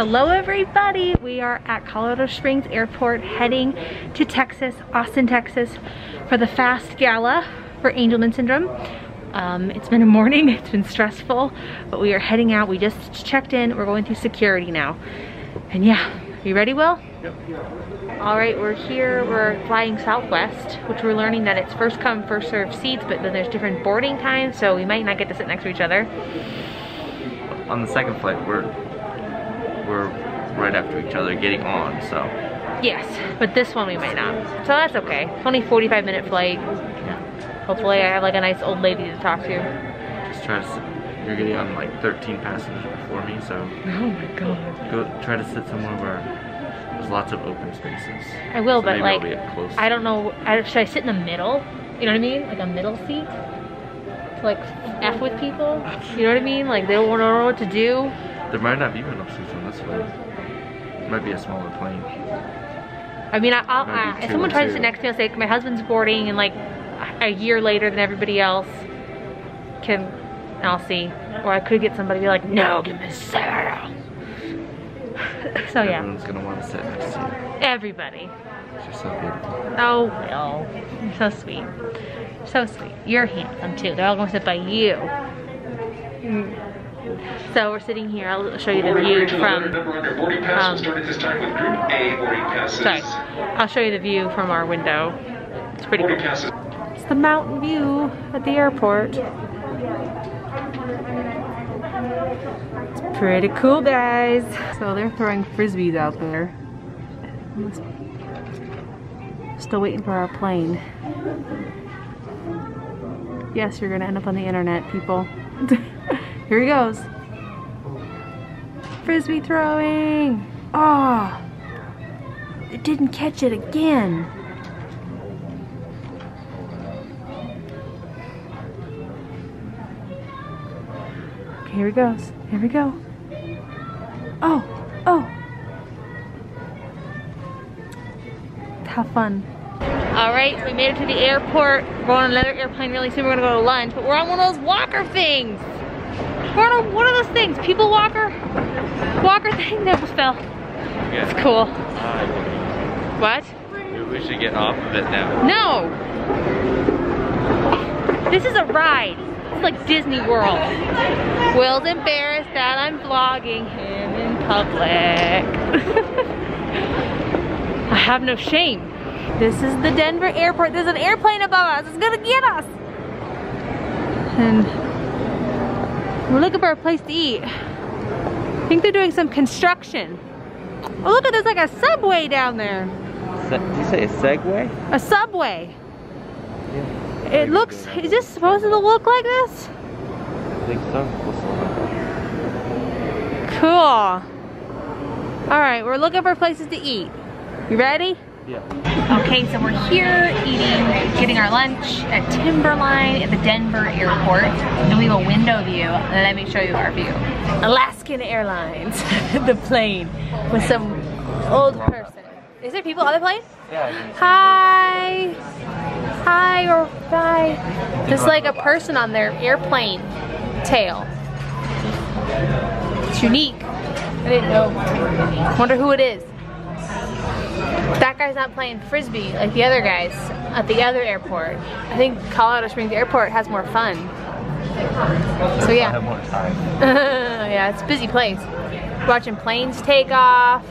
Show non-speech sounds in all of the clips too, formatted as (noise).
Hello everybody! We are at Colorado Springs Airport heading to Texas, Austin, Texas for the FAST Gala for Angelman Syndrome. Um, it's been a morning, (laughs) it's been stressful, but we are heading out. We just checked in, we're going through security now. And yeah, you ready, Will? Yep. All right, we're here, we're flying Southwest, which we're learning that it's first come, first served seats, but then there's different boarding times, so we might not get to sit next to each other. On the second flight, we're we're right after each other getting on, so. Yes, but this one we might not. So that's okay. It's only 45 minute flight. Yeah. Hopefully I have like a nice old lady to talk to. Just try to, you're getting on like 13 passengers before me, so. (laughs) Oh my god. Go try to sit somewhere where there's lots of open spaces. I will, so but like, I don't know, should I sit in the middle? You know what I mean? Like a middle seat? To like F with people? (laughs) You know what I mean? Like they don't know what to do. There might not be enough seats on this flight. It might be a smaller plane. I mean, I, will uh, if someone tries to sit next to me, I'll say, my husband's boarding and like a year later than everybody else, can, I'll see. Or I could get somebody to be like, no, give me Sarah. so yeah. Everyone's gonna want to sit next to you. Everybody. You're so beautiful. Oh. You're so sweet. So sweet. You're handsome too. They're all gonna sit by you. Mm. So we're sitting here, I'll show you the view from, um, sorry, I'll show you the view from our window. It's pretty cool. It's the mountain view at the airport. It's pretty cool, guys. So they're throwing frisbees out there. Still waiting for our plane. Yes, you're gonna end up on the internet, people. (laughs) Here he goes. Frisbee throwing. Oh, it didn't catch it again. Okay, here he goes. Here we go. Oh, oh. Have fun. All right, so we made it to the airport. We're on another airplane really soon. We're gonna go to lunch, but we're on one of those walker things. We're on a, one of those things, people walker, walker thing (laughs) that was fell. Yeah. It's cool. Uh, what? We should get off of it now. No. This is a ride. It's like Disney World. Will's embarrassed that I'm vlogging him in public. (laughs) I have no shame. This is the Denver airport. There's an airplane above us. It's gonna get us. And we're looking for a place to eat. I think they're doing some construction. Oh, look at there's like a subway down there. Se did you say a Segway? A subway. Yeah. It looks, is this supposed to look like this? I think so. Cool. All right, we're looking for places to eat. You ready? Yeah. Okay, so we're here eating, getting our lunch at Timberline at the Denver airport. And we have a window view. Let me show you our view. Alaskan Airlines, (laughs) the plane, with some old person. Is there people on the plane? Yeah. Hi. Hi or bye. There's like a person on their airplane tail. It's unique. I didn't know. Wonder who it is. That guy's not playing frisbee like the other guys at the other airport. I think Colorado Springs Airport has more fun. So yeah. have more time. (laughs) yeah, it's a busy place. Watching planes take off.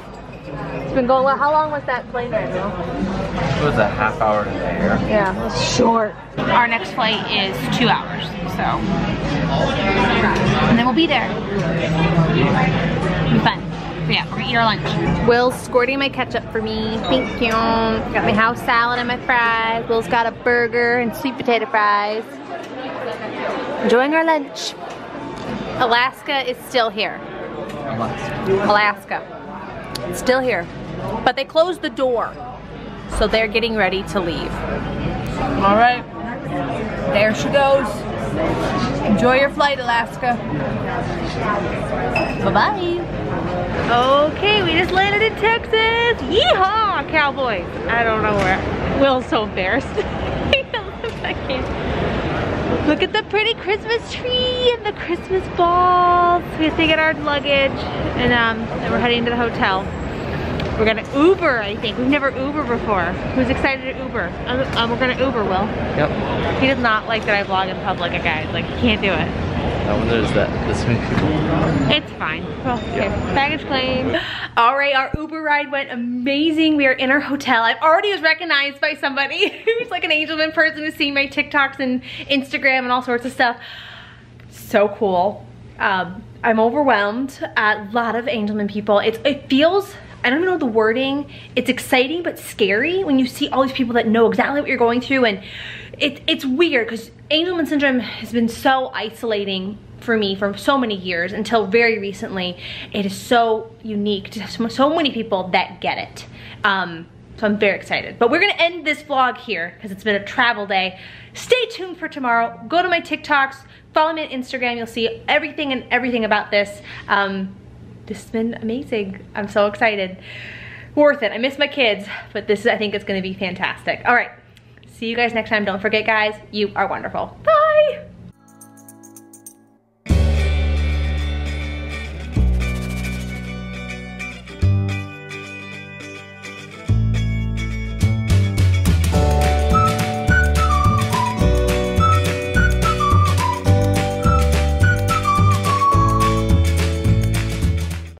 It's been going, well, how long was that plane ride, It was a half hour in the air. Yeah, it was short. Our next flight is two hours, so. And then we'll be there. It'll be fun yeah, we're gonna eat our lunch. Will's squirting my ketchup for me. Thank you. Got my house salad and my fries. Will's got a burger and sweet potato fries. Enjoying our lunch. Alaska is still here. Alaska. It's still here. But they closed the door. So they're getting ready to leave. All right. There she goes. Enjoy your flight, Alaska. Bye-bye. Okay, we just landed in Texas. Yeehaw, cowboys. I don't know where. Will's so embarrassed. (laughs) Look at the pretty Christmas tree and the Christmas balls. We have to get our luggage and um, then we're heading to the hotel. We're gonna Uber, I think. We've never Uber before. Who's excited to Uber? Um, um, we're gonna Uber, Will. Yep. He does not like that I vlog in public, guys. Like, he can't do it. I wonder is that this many people. It's fine. Well, okay. Baggage claim. All right, our Uber ride went amazing. We are in our hotel. I already was recognized by somebody (laughs) who's like an Angelman person who's seen my TikToks and Instagram and all sorts of stuff. So cool. Um, I'm overwhelmed. A lot of Angelman people. It's, it feels I don't know the wording. It's exciting but scary when you see all these people that know exactly what you're going through and it, it's weird because Angelman syndrome has been so isolating for me for so many years until very recently. It is so unique to have so many people that get it. Um, so I'm very excited. But we're gonna end this vlog here because it's been a travel day. Stay tuned for tomorrow. Go to my TikToks, follow me on Instagram. You'll see everything and everything about this. Um, this has been amazing. I'm so excited. Worth it. I miss my kids, but this I think it's gonna be fantastic. All right, see you guys next time. Don't forget guys, you are wonderful. Bye.